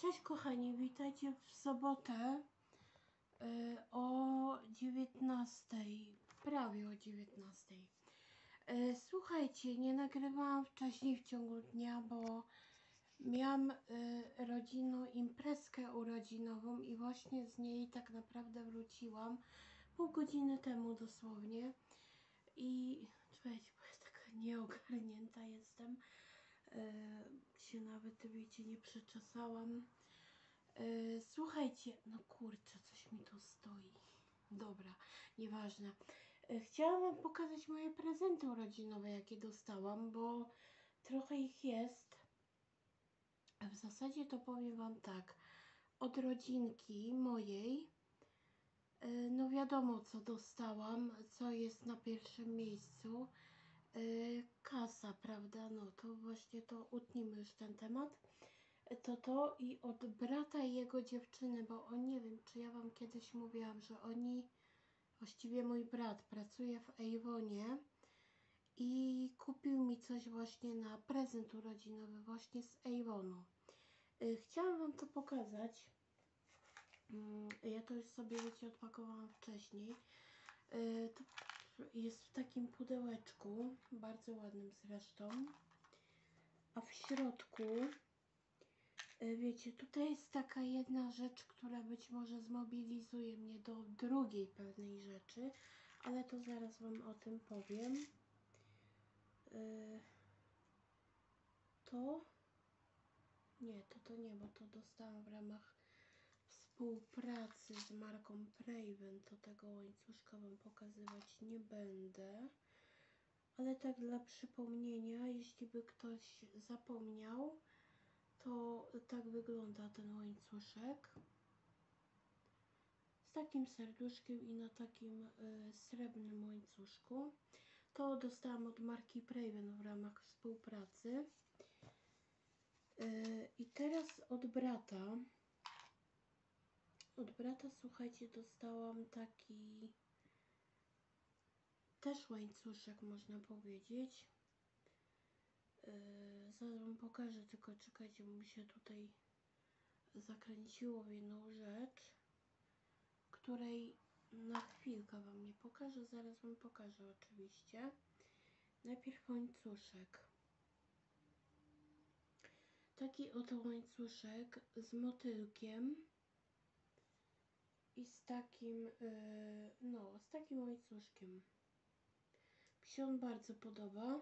Cześć kochani, witajcie w sobotę y, o 19, prawie o 19. Y, Słuchajcie, nie nagrywałam wcześniej w ciągu dnia, bo miałam y, rodzinną imprezkę urodzinową i właśnie z niej tak naprawdę wróciłam pół godziny temu dosłownie. I słuchajcie, bo ja taka nieogarnięta jestem. Y, się nawet, wiecie, nie przeczesałam. Y, słuchajcie, no kurczę, coś mi tu stoi. Dobra, nieważne. Y, Chciałam Wam pokazać moje prezenty urodzinowe, jakie dostałam, bo trochę ich jest. W zasadzie to powiem Wam tak. Od rodzinki mojej, no wiadomo co dostałam, co jest na pierwszym miejscu. Y, Kasa, prawda? No to właśnie to utnijmy już ten temat. Y, To to i od brata i jego dziewczyny, bo on nie wiem, czy ja Wam kiedyś mówiłam, że oni, właściwie mój brat pracuje w Avonie i kupił mi coś właśnie na prezent urodzinowy właśnie z Avonu. Y, Chciałam Wam to pokazać. Mm, Ja to już sobie, wiecie, odpakowałam wcześniej. To jest w takim pudełeczku, bardzo ładnym zresztą. A w środku, y, wiecie, tutaj jest taka jedna rzecz, która być może zmobilizuje mnie do drugiej pewnej rzeczy, ale to zaraz Wam o tym powiem. Y, To nie, to to nie, bo to dostałam w ramach współpracy z marką Praven. To tego łańcuszka Wam pokazywać nie będę. Ale tak dla przypomnienia, jeśli by ktoś zapomniał, to tak wygląda ten łańcuszek. Z takim serduszkiem i na takim y, srebrnym łańcuszku. To dostałam od marki Praven w ramach współpracy. Y, I teraz od brata. Od brata, słuchajcie, dostałam taki też łańcuszek, można powiedzieć. Yy, zaraz wam pokażę, tylko czekajcie, mi się tutaj zakręciło w jedną rzecz, której na chwilkę wam nie pokażę, zaraz wam pokażę oczywiście. Najpierw łańcuszek. Taki oto łańcuszek z motylkiem i z takim, yy, no, z takim łańcuszkiem. Mi się on bardzo podoba.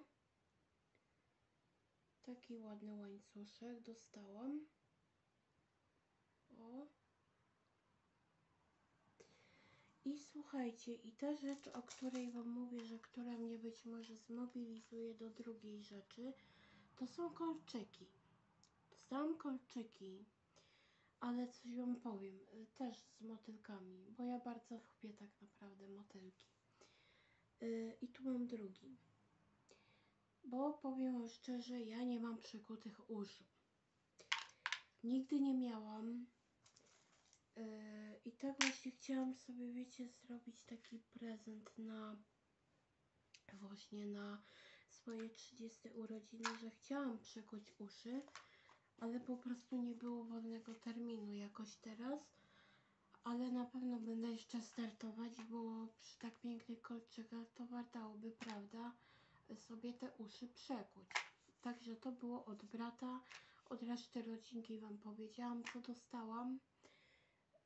Taki ładny łańcuszek dostałam. O. I słuchajcie, i ta rzecz, o której Wam mówię, że która mnie być może zmobilizuje do drugiej rzeczy, to są kolczyki. Dostałam kolczyki, ale coś Wam powiem, y, też z motylkami, bo ja bardzo lubię tak naprawdę motylki. Yy, I tu mam drugi. Bo powiem wam szczerze, ja nie mam przykutych uszu. Nigdy nie miałam. Yy, I tak właśnie chciałam sobie, wiecie, zrobić taki prezent na właśnie na swoje 30 urodziny, że chciałam przekuć uszy, ale po prostu nie było wolnego terminu jakoś teraz. Ale na pewno będę jeszcze startować, bo przy tak pięknych kolczykach to wartałoby, prawda, sobie te uszy przekuć. Także to było od brata, od reszty rodzinki Wam powiedziałam, co dostałam.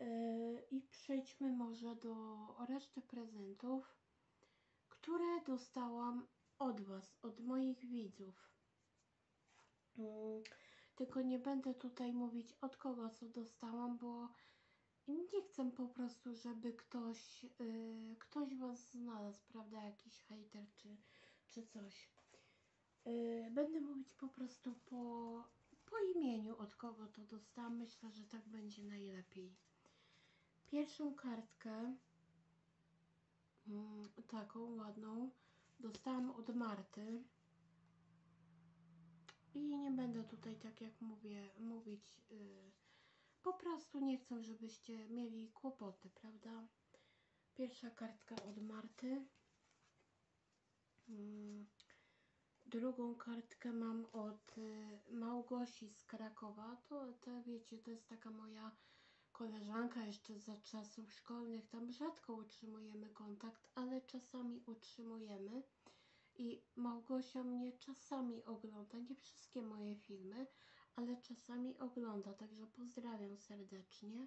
Yy, I przejdźmy może do reszty prezentów, które dostałam od Was, od moich widzów. Yy, Tylko nie będę tutaj mówić od kogo co dostałam, bo nie chcę po prostu, żeby ktoś, yy, ktoś Was znalazł, prawda, jakiś hejter czy, czy coś. Yy, będę mówić po prostu po, po imieniu, od kogo to dostałam. Myślę, że tak będzie najlepiej. Pierwszą kartkę, mm, taką ładną, dostałam od Marty. I nie będę tutaj, tak jak mówię, mówić. Yy, po prostu nie chcę, żebyście mieli kłopoty, prawda? Pierwsza kartka od Marty. Mm, Drugą kartkę mam od y, Małgosi z Krakowa. To, to wiecie, to jest taka moja koleżanka jeszcze za czasów szkolnych. Tam rzadko utrzymujemy kontakt, ale czasami utrzymujemy. I Małgosia mnie czasami ogląda, nie wszystkie moje filmy, ale czasami ogląda, także pozdrawiam serdecznie.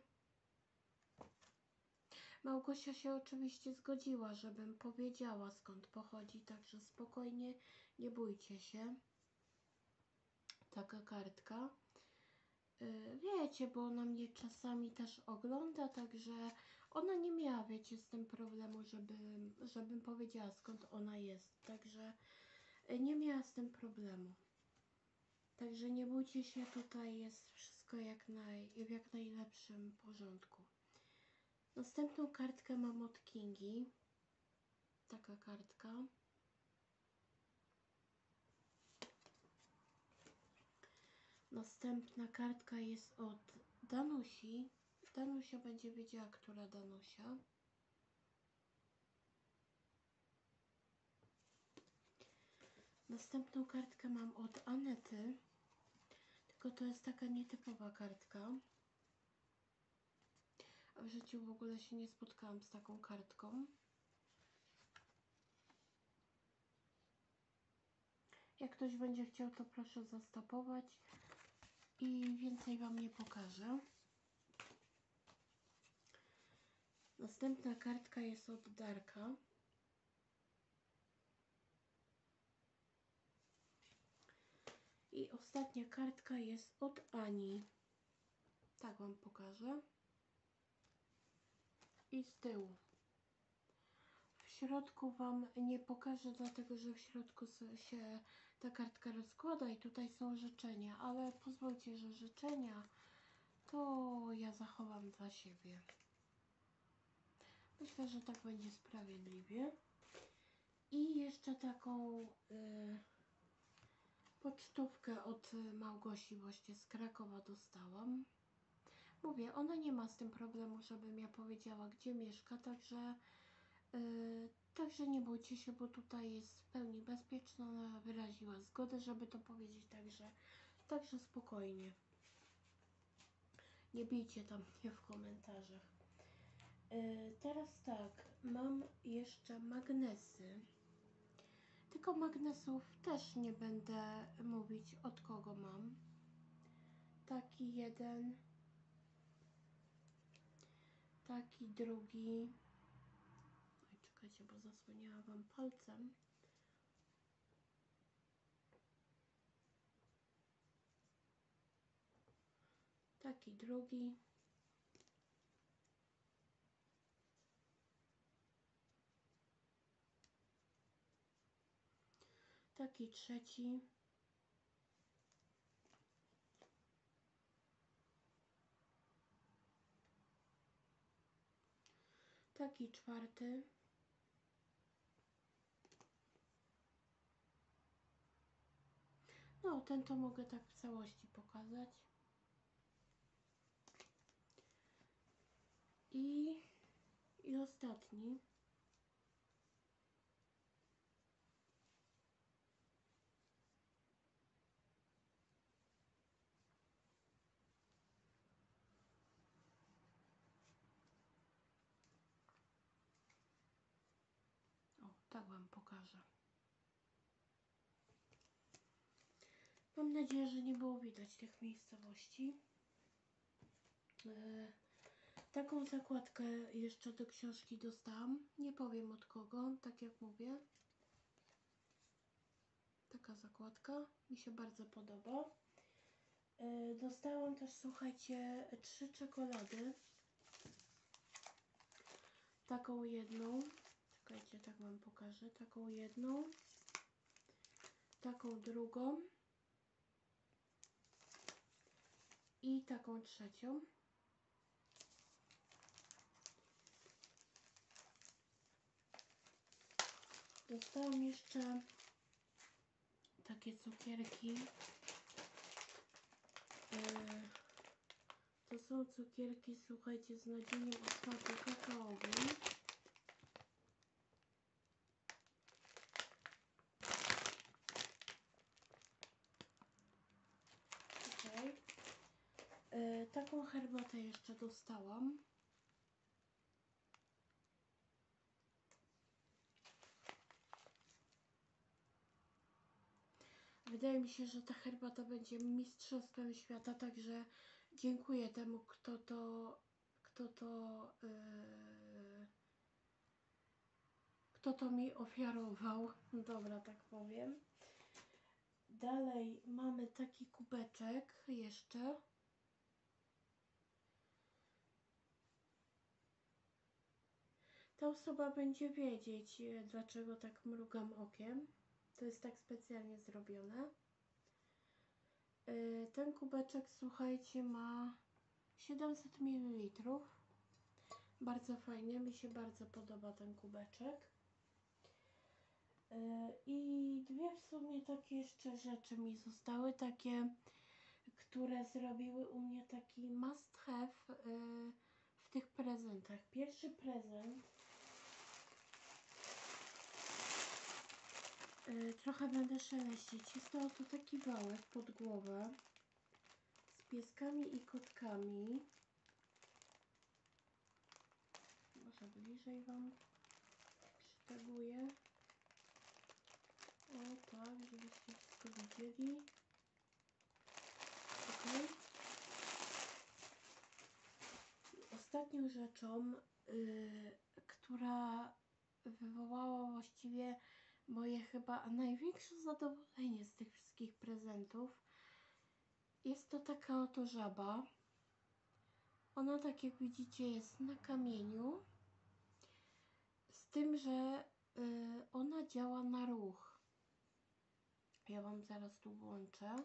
Małgosia się oczywiście zgodziła, żebym powiedziała skąd pochodzi, także spokojnie, nie bójcie się. Taka kartka. Yy, Wiecie, bo ona mnie czasami też ogląda, także ona nie miała, wiecie, z tym problemu, żeby, żebym powiedziała skąd ona jest. Także yy, nie miała z tym problemu. Także nie bójcie się, tutaj jest wszystko jak naj, w jak najlepszym porządku. Następną kartkę mam od Kingi. Taka kartka. Następna kartka jest od Danusi. Danusia będzie wiedziała, która Danusia. Następną kartkę mam od Anety. Tylko to jest taka nietypowa kartka. A w życiu w ogóle się nie spotkałam z taką kartką. Jak ktoś będzie chciał, to proszę zastopować i więcej Wam nie pokażę. Następna kartka jest od Darka. I ostatnia kartka jest od Ani. Tak Wam pokażę. I z tyłu. W środku Wam nie pokażę, dlatego że w środku się ta kartka rozkłada i tutaj są życzenia, ale pozwólcie, że życzenia to ja zachowam dla siebie. Myślę, że tak będzie sprawiedliwie. I jeszcze taką y, pocztówkę od Małgosi właśnie z Krakowa dostałam. Mówię, ona nie ma z tym problemu, żebym ja powiedziała, gdzie mieszka, także, y, także nie bójcie się, bo tutaj jest w pełni bezpieczna. Ona wyraziła zgodę, żeby to powiedzieć, także, także spokojnie. Nie bijcie tam mnie w komentarzach. Y, teraz tak, mam jeszcze magnesy. Tylko magnesów też nie będę mówić od kogo mam. Taki jeden, taki drugi. Oj, czekajcie, bo zasłoniłam wam palcem. Taki drugi. Taki trzeci. Taki czwarty. No, ten to mogę tak w całości pokazać. I, i ostatni. O, tak Wam pokażę. Mam nadzieję, że nie było widać tych miejscowości. E, taką zakładkę jeszcze do książki dostałam. Nie powiem od kogo, tak jak mówię. Taka zakładka. Mi się bardzo podoba. E, dostałam też, słuchajcie, trzy czekolady. Taką jedną. Czekajcie, tak Wam pokażę. Taką jedną. Taką drugą. I taką trzecią. Dostałam jeszcze takie cukierki. E, To są cukierki, słuchajcie, z nadzieniem o smaku kakaowym. E, taką herbatę jeszcze dostałam. Wydaje mi się, że ta herbata będzie mistrzostwem świata, także dziękuję temu, kto to, kto to, yy, kto to mi ofiarował. Dobra, tak powiem. Dalej mamy taki kubeczek jeszcze. Ta osoba będzie wiedzieć, e, dlaczego tak mrugam okiem. To jest tak specjalnie zrobione. E, Ten kubeczek, słuchajcie, ma 700 ml. Bardzo fajnie, mi się bardzo podoba ten kubeczek. E, I dwie w sumie takie jeszcze rzeczy mi zostały, takie, które zrobiły u mnie taki must have w tych prezentach. Pierwszy prezent trochę będę szeleścić. Jest to taki wałek pod głowę z pieskami i kotkami. Może bliżej Wam przytaguję. O tak, żebyście wszystko widzieli. Ok. Ostatnią rzeczą, y, która wywołała właściwie moje chyba największe zadowolenie z tych wszystkich prezentów jest to taka oto żaba. Ona, tak jak widzicie, jest na kamieniu, z tym, że y, ona działa na ruch. Ja Wam zaraz tu włączę.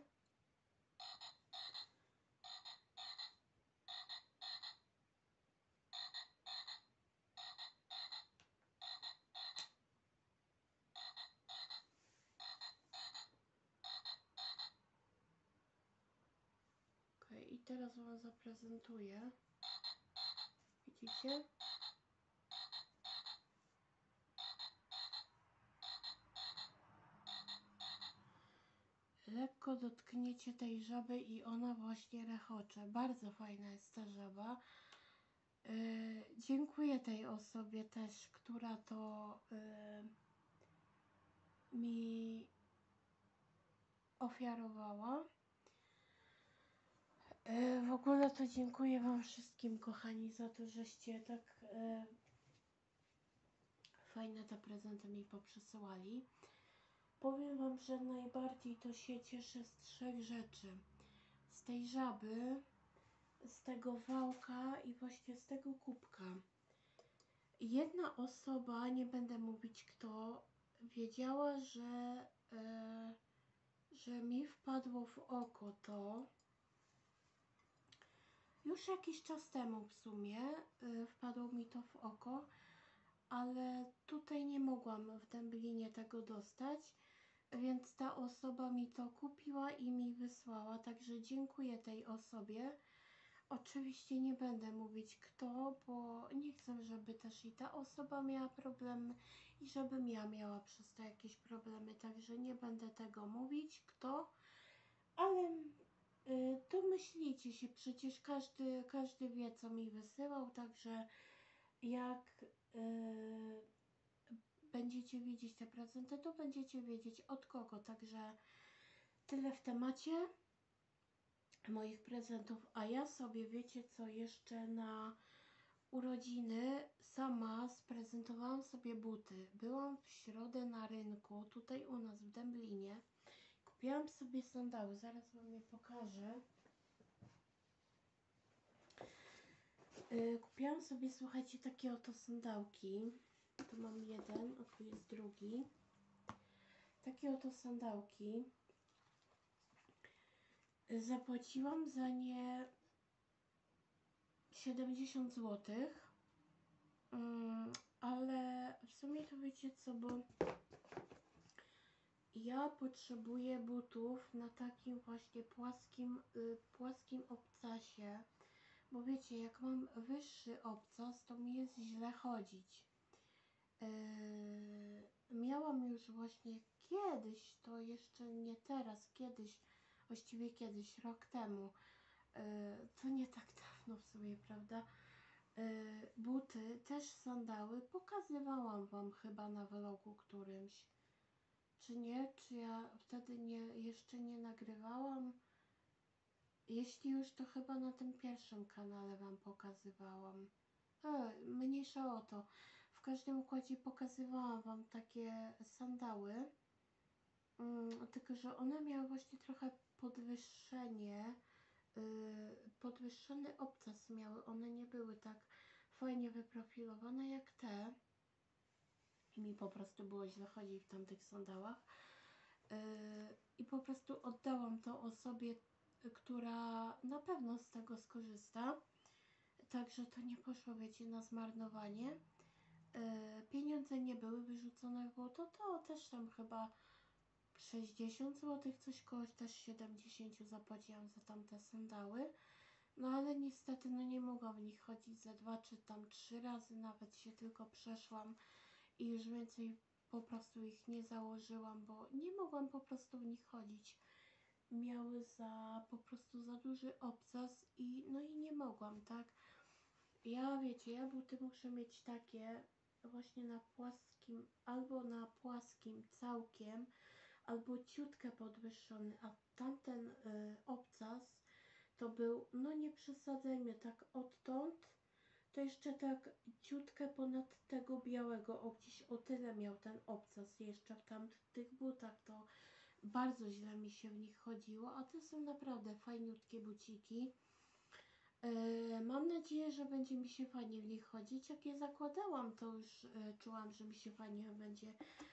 Ok, i teraz Wam zaprezentuję. Widzicie? Lekko dotkniecie tej żaby i ona właśnie rechocze. Bardzo fajna jest ta żaba. Yy, dziękuję tej osobie też, która to yy, mi ofiarowała. E, W ogóle to dziękuję Wam wszystkim, kochani, za to, żeście tak e, fajne te prezenty mi poprzesyłali. Powiem Wam, że najbardziej to się cieszę z trzech rzeczy. Z tej żaby, z tego wałka i właśnie z tego kubka. Jedna osoba, nie będę mówić kto, wiedziała, że, e, że mi wpadło w oko to, już jakiś czas temu w sumie y, wpadło mi to w oko, ale tutaj nie mogłam w Dęblinie tego dostać, więc ta osoba mi to kupiła i mi wysłała, także dziękuję tej osobie. Oczywiście nie będę mówić kto, bo nie chcę, żeby też i ta osoba miała problemy i żebym ja miała przez to jakieś problemy, także nie będę tego mówić kto, ale Domyślicie się, przecież każdy, każdy wie, co mi wysyłał, także jak y, będziecie widzieć te prezenty, to będziecie wiedzieć od kogo. Także tyle w temacie moich prezentów. A ja sobie, wiecie co, jeszcze na urodziny sama sprezentowałam sobie buty. Byłam w środę na rynku, tutaj u nas w Dęblinie. Kupiłam sobie sandały, zaraz Wam je pokażę. Yy, kupiłam sobie, słuchajcie, takie oto sandałki. Tu mam jeden, a tu jest drugi. Takie oto sandałki. Zapłaciłam za nie 70 zł. Yy, ale w sumie to wiecie co, bo ja potrzebuję butów na takim właśnie płaskim, y, płaskim obcasie, bo wiecie, jak mam wyższy obcas, to mi jest źle chodzić. Yy, miałam już właśnie kiedyś, to jeszcze nie teraz, kiedyś, właściwie kiedyś, rok temu, e, to nie tak dawno w sumie, prawda? E, buty, też sandały, pokazywałam Wam chyba na vlogu którymś. Czy nie? Czy ja wtedy nie, jeszcze nie nagrywałam? Jeśli już, to chyba na tym pierwszym kanale Wam pokazywałam. E, mniejsza o to. W każdym układzie pokazywałam Wam takie sandały. Mm, tylko, że one miały właśnie trochę podwyższenie. Yy, podwyższony obcas miały. One nie były tak fajnie wyprofilowane jak te. Mi po prostu było źle chodzić w tamtych sandałach. Yy, I po prostu oddałam to osobie, która na pewno z tego skorzysta. Także to nie poszło, wiecie, na zmarnowanie. Yy, pieniądze nie były wyrzucone w błoto, to też tam chyba 60 zł, coś koło też 70 zapłaciłam za tamte sandały. No ale niestety no nie mogłam w nich chodzić za dwa czy tam trzy razy, nawet się tylko przeszłam i już więcej po prostu ich nie założyłam, bo nie mogłam po prostu w nich chodzić. Miały za po prostu za duży obcas i no i nie mogłam, tak? Ja wiecie, ja buty muszę mieć takie właśnie na płaskim albo na płaskim całkiem, albo ciutkę podwyższony, a tamten y, obcas to był, no nie przesadzajmy, tak odtąd, to jeszcze tak ciutkę ponad tego białego, o gdzieś o tyle miał ten obcas jeszcze w tamtych butach, to bardzo źle mi się w nich chodziło, a to są naprawdę fajniutkie buciki. E, mam nadzieję, że będzie mi się fajnie w nich chodzić. Jak je zakładałam, to już e, czułam, że mi się fajnie będzie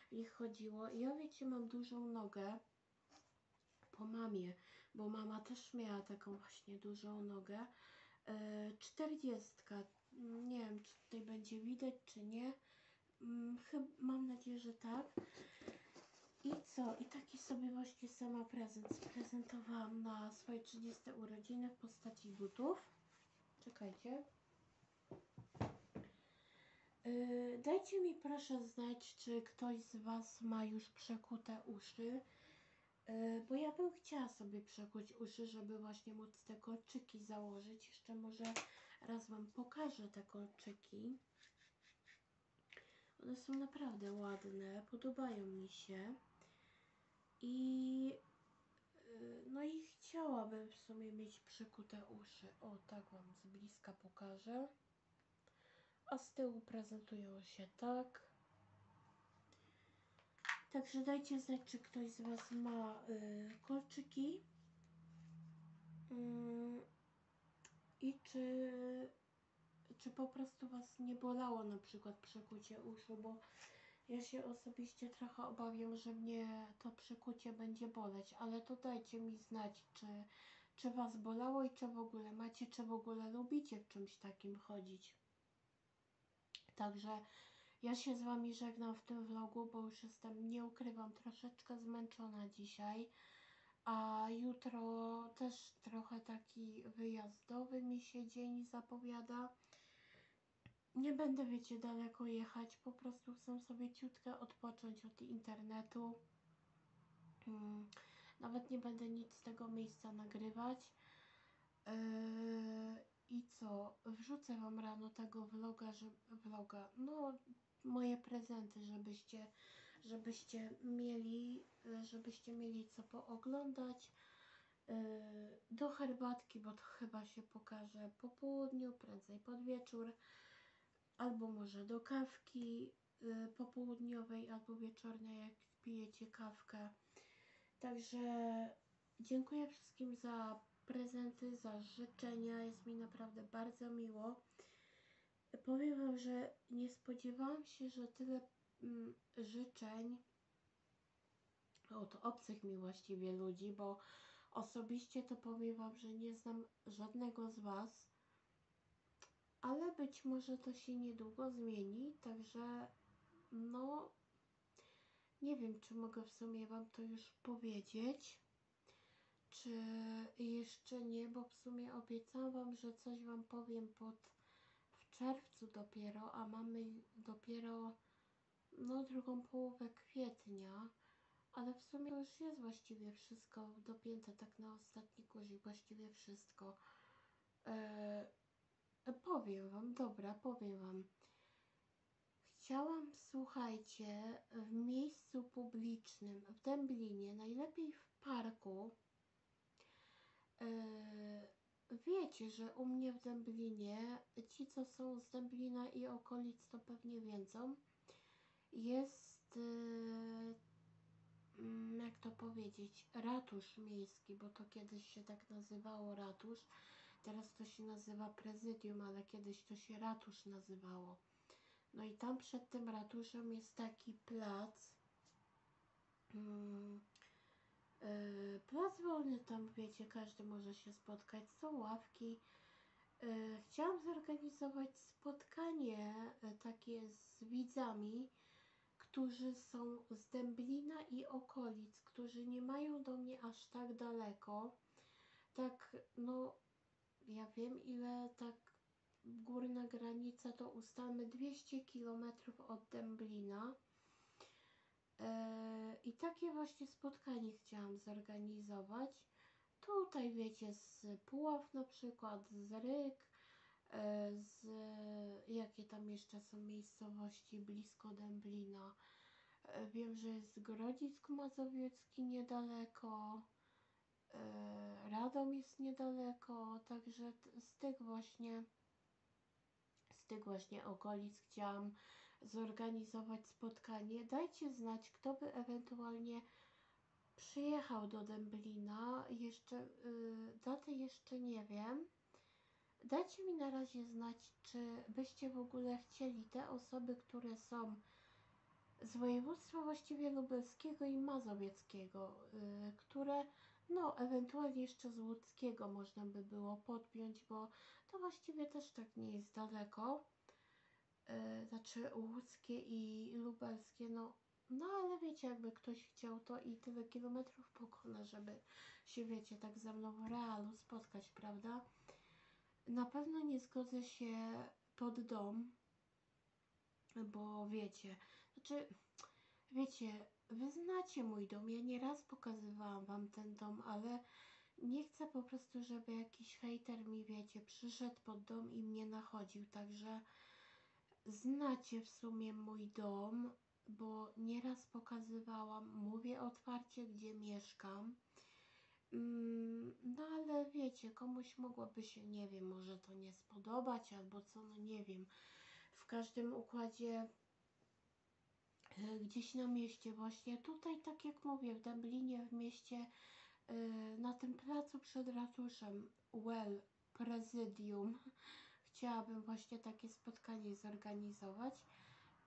w nich chodziło. Ja wiecie, mam dużą nogę po mamie, bo mama też miała taką właśnie dużą nogę. E, czterdziestka. Nie wiem, czy tutaj będzie widać, czy nie. Mm, Chyba, mam nadzieję, że tak. I co? I taki sobie właśnie sama prezent sprezentowałam na swoje 30 urodziny w postaci butów. Czekajcie. Yy, dajcie mi proszę znać, czy ktoś z Was ma już przekute uszy. Yy, bo ja bym chciała sobie przekuć uszy, żeby właśnie móc te kolczyki założyć. Jeszcze może raz Wam pokażę te kolczyki. One są naprawdę ładne, podobają mi się. I y, no i chciałabym w sumie mieć przykute uszy. O, tak Wam z bliska pokażę. A z tyłu prezentują się tak. Także dajcie znać, czy ktoś z Was ma y, kolczyki. Mm, I czy, czy po prostu Was nie bolało na przykład przekucie uszu, bo ja się osobiście trochę obawiam, że mnie to przykucie będzie boleć, ale to dajcie mi znać, czy, czy Was bolało i czy w ogóle macie, czy w ogóle lubicie w czymś takim chodzić. Także ja się z Wami żegnam w tym vlogu, bo już jestem, nie ukrywam, troszeczkę zmęczona dzisiaj. A jutro też trochę taki wyjazdowy mi się dzień zapowiada nie będę, wiecie, daleko jechać, po prostu chcę sobie ciutkę odpocząć od internetu. Mm, Nawet nie będę nic z tego miejsca nagrywać. Yy, I co? Wrzucę Wam rano tego vloga, że, vloga, no moje prezenty, żebyście, żebyście mieli, żebyście mieli co pooglądać. Yy, Do herbatki, bo to chyba się pokaże po południu, prędzej pod wieczór albo może do kawki y, popołudniowej albo wieczornej, jak pijecie kawkę. Także dziękuję wszystkim za prezenty, za życzenia. Jest mi naprawdę bardzo miło. Powiem Wam, że nie spodziewałam się, że tyle życzeń od obcych mi właściwie ludzi, bo osobiście to powiem Wam, że nie znam żadnego z Was ale być może to się niedługo zmieni, także no nie wiem, czy mogę w sumie Wam to już powiedzieć, czy jeszcze nie, bo w sumie obiecałam Wam, że coś Wam powiem pod w czerwcu dopiero, a mamy dopiero no drugą połowę kwietnia, ale w sumie już jest właściwie wszystko dopięte tak na ostatni guzik, właściwie wszystko. E, powiem wam, dobra, powiem wam. Chciałam, słuchajcie, w miejscu publicznym, w Dęblinie, najlepiej w parku. E, wiecie, że u mnie w Dęblinie, ci co są z Dęblina i okolic to pewnie wiedzą, jest, e, mm, jak to powiedzieć, ratusz miejski, bo to kiedyś się tak nazywało ratusz. Teraz to się nazywa prezydium, ale kiedyś to się ratusz nazywało. No i tam przed tym ratuszem jest taki plac. Mm, yy, plac wolny, tam wiecie, każdy może się spotkać. Są ławki. Yy, chciałam zorganizować spotkanie takie z widzami, którzy są z Dęblina i okolic, którzy nie mają do mnie aż tak daleko. Tak, no, ja wiem ile tak górna granica to ustalmy 200 km od Dęblina. E, I takie właśnie spotkanie chciałam zorganizować. Tutaj wiecie, z Puław na przykład, z Ryk, z jakie tam jeszcze są miejscowości blisko Dęblina. E, Wiem, że jest Grodzisk Mazowiecki niedaleko. e, Radom jest niedaleko, także z tych właśnie z tych właśnie okolic chciałam zorganizować spotkanie. Dajcie znać, kto by ewentualnie przyjechał do Dęblina. Jeszcze y, daty jeszcze nie wiem. Dajcie mi na razie znać, czy byście w ogóle chcieli te osoby, które są z województwa właściwie lubelskiego i mazowieckiego, y, które no ewentualnie jeszcze z łódzkiego można by było podpiąć, bo to właściwie też tak nie jest daleko. E, znaczy łódzkie i lubelskie, no, no ale wiecie, jakby ktoś chciał, to i tyle kilometrów pokona, żeby się, wiecie, tak ze mną w realu spotkać, prawda? Na pewno nie zgodzę się pod dom, bo wiecie, znaczy, wiecie, wy znacie mój dom, ja nieraz pokazywałam wam ten dom, ale nie chcę po prostu, żeby jakiś hejter mi, wiecie, przyszedł pod dom i mnie nachodził, także znacie w sumie mój dom, bo nieraz pokazywałam, mówię otwarcie, gdzie mieszkam. Mm, No ale wiecie, komuś mogłoby się, nie wiem, może to nie spodobać albo co, no nie wiem. W każdym układzie e, gdzieś na mieście właśnie, tutaj tak jak mówię, w Dęblinie, w mieście, e, na tym placu przed ratuszem, well, prezydium, chciałabym właśnie takie spotkanie zorganizować.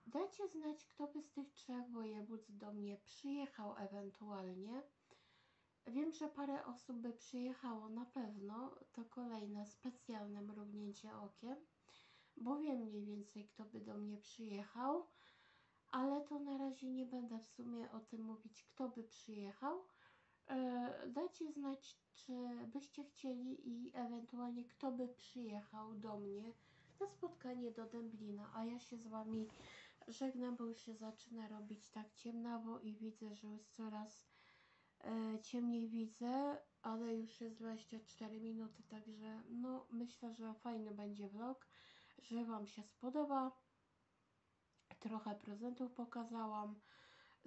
Dajcie znać, kto by z tych trzech województw do mnie przyjechał ewentualnie. Wiem, że parę osób by przyjechało na pewno. To kolejne specjalne mrugnięcie okiem, bo wiem mniej więcej, kto by do mnie przyjechał, ale to na razie nie będę w sumie o tym mówić, kto by przyjechał. E, Dajcie znać, czy byście chcieli i ewentualnie kto by przyjechał do mnie na spotkanie do Dęblina, a ja się z Wami żegnam, bo już się zaczyna robić tak ciemnawo i widzę, że już coraz ciemniej widzę, ale już jest 24 minuty, także no myślę, że fajny będzie vlog, że Wam się spodoba. Trochę prezentów pokazałam,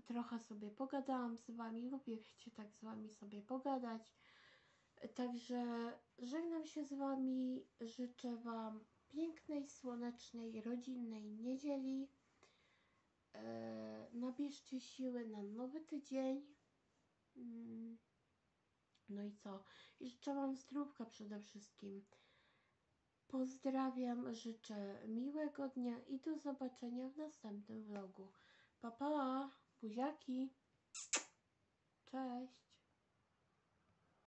trochę sobie pogadałam z Wami, lubię wiecie tak z Wami sobie pogadać. Także żegnam się z Wami, życzę Wam pięknej, słonecznej, rodzinnej niedzieli. E, nabierzcie siły na nowy tydzień. Mm. No i co? I życzę Wam zdrówka przede wszystkim. Pozdrawiam, życzę miłego dnia i do zobaczenia w następnym vlogu. Pa, pa, buziaki. Cześć.